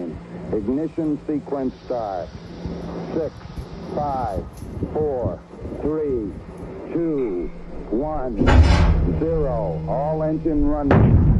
nine. Ignition sequence start. Six, five, four, three, two, one, zero. All engine running.